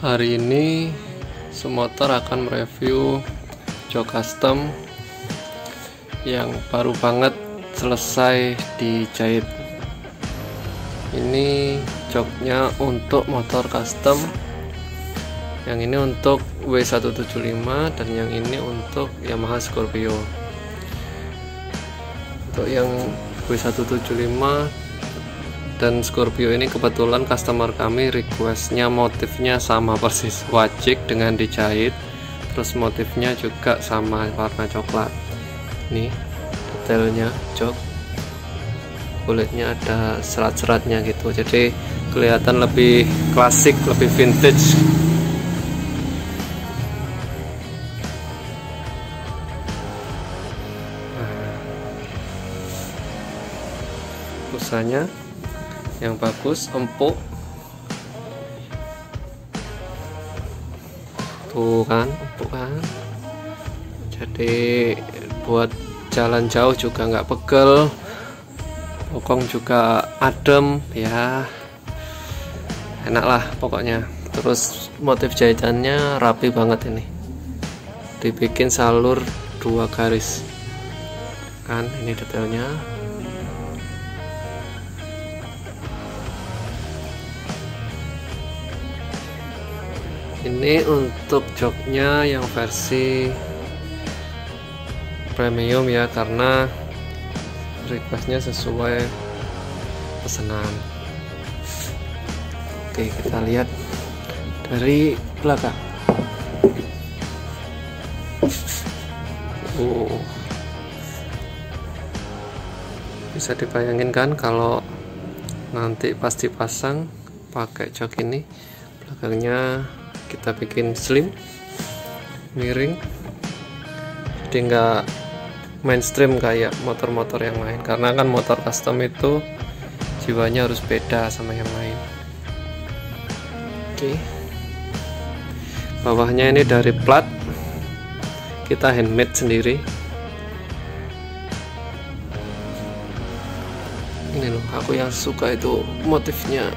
Hari ini Sumotor akan mereview jok custom yang baru banget selesai dijahit. Ini joknya untuk motor custom. Yang ini untuk W175 dan yang ini untuk Yamaha Scorpio. Untuk yang W175 dan Scorpio ini kebetulan customer kami requestnya motifnya sama persis. Wajik dengan dijahit terus motifnya juga sama warna coklat. Nih detailnya jok kulitnya ada serat-seratnya gitu jadi kelihatan lebih klasik lebih vintage. Busanya yang bagus empuk. Tuh kan empuk kan? Jadi buat jalan jauh juga nggak pegel. Bokong juga adem ya. Enak lah pokoknya. Terus motif jahitannya rapi banget ini. Dibikin salur dua garis. Kan ini detailnya ini untuk joknya yang versi premium ya karena requestnya sesuai pesanan. Oke kita lihat dari belakang. Oh. Bisa dibayangin kan kalau nanti pasti pasang pakai jok ini belakangnya kita bikin slim miring. Jadi nggak mainstream kayak motor-motor yang lain. Karena kan motor custom itu jiwanya harus beda sama yang lain. Oke. Bawahnya ini dari plat. Kita handmade sendiri. Ini loh aku yang suka itu motifnya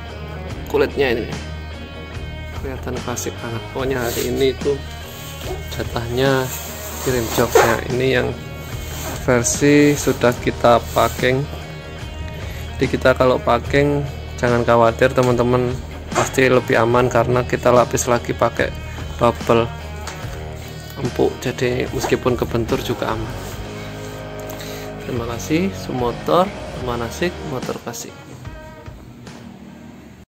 kulitnya ini kelihatan klasik banget. Pokoknya hari ini itu jatahnya kirim joknya. Ini yang versi sudah kita packing. Jadi kita kalau packing jangan khawatir teman-teman. Pasti lebih aman karena kita lapis lagi pakai bubble empuk. Jadi meskipun kebentur juga aman. Terima kasih. Sumotor manasik motor kasih